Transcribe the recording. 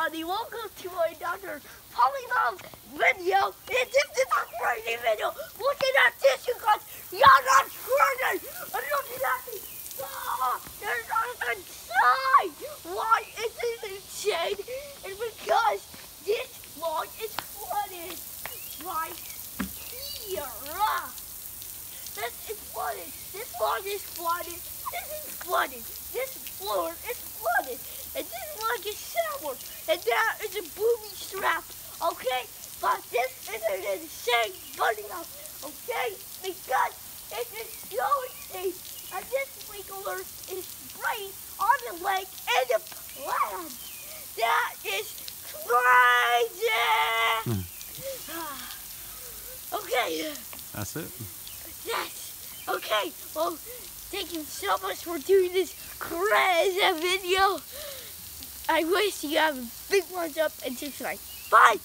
everybody, welcome to my Dr. Polylove video. And this is a crazy video. Looking at this, you guys, you're not crazy. I'm looking at this. Oh, ah, there's nothing inside. Why is this insane? It's because this log is flooded right here. Ah. This is flooded. This log is flooded. This is flooded. This floor is flooded. And this log is showered. That is a booby strap. Okay? But this is an insane video. Okay? Because it is so insane. And this sprinkler is spraying on the lake and the plant. That is crazy. okay. That's it. Yes. Okay. Well, thank you so much for doing this crazy video. I wish you have a big ones up and subscribe. Bye.